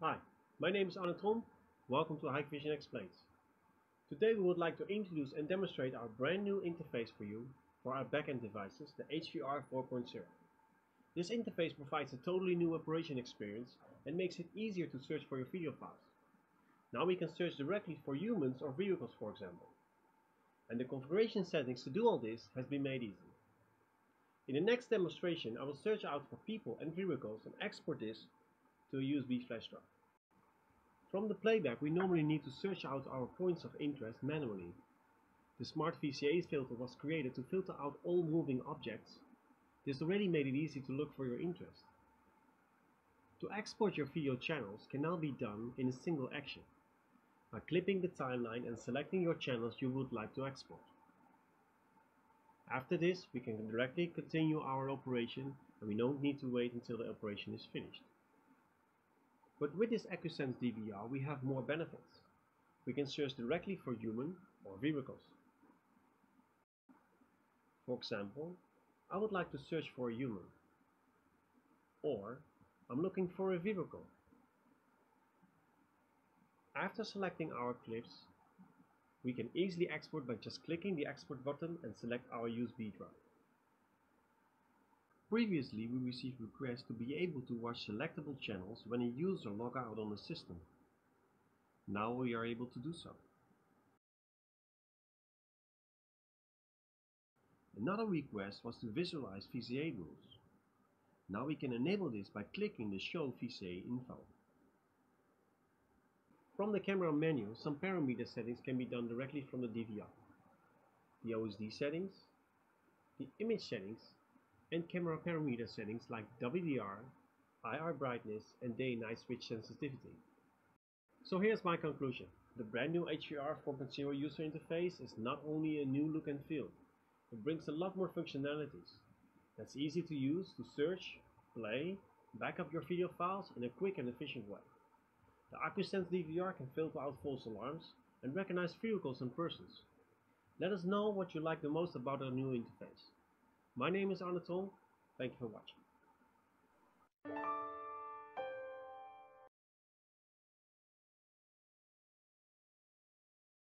Hi, my name is Arne Tol. Welcome to Hikvision Explains. Today we would like to introduce and demonstrate our brand new interface for you for our backend devices, the HVR 4.0. This interface provides a totally new operation experience and makes it easier to search for your video files. Now we can search directly for humans or vehicles for example. And the configuration settings to do all this has been made easy. In the next demonstration I will search out for people and vehicles and export this to a USB flash drive. From the playback we normally need to search out our points of interest manually. The Smart VCA filter was created to filter out all moving objects. This already made it easy to look for your interest. To export your video channels can now be done in a single action by clipping the timeline and selecting your channels you would like to export. After this, we can directly continue our operation and we don't need to wait until the operation is finished. But with this AcuSense DVR we have more benefits. We can search directly for human or vehicles. For example, I would like to search for a human. Or I'm looking for a vehicle. After selecting our clips, we can easily export by just clicking the export button and select our USB drive. Previously we received requests to be able to watch selectable channels when a user log out on the system. Now we are able to do so. Another request was to visualize VCA rules. Now we can enable this by clicking the Show VCA info. From the camera menu, some parameter settings can be done directly from the DVR. The OSD settings, the image settings, and camera parameter settings like WDR, IR brightness, and day-night switch sensitivity. So here's my conclusion. The brand new HVR 4.0 user interface is not only a new look and feel, it brings a lot more functionalities. That's easy to use to search, play, back up your video files in a quick and efficient way. The AcuSense DVR can filter out false alarms and recognize vehicles and persons. Let us know what you like the most about our new interface. My name is Arne Tol. Thank you for watching.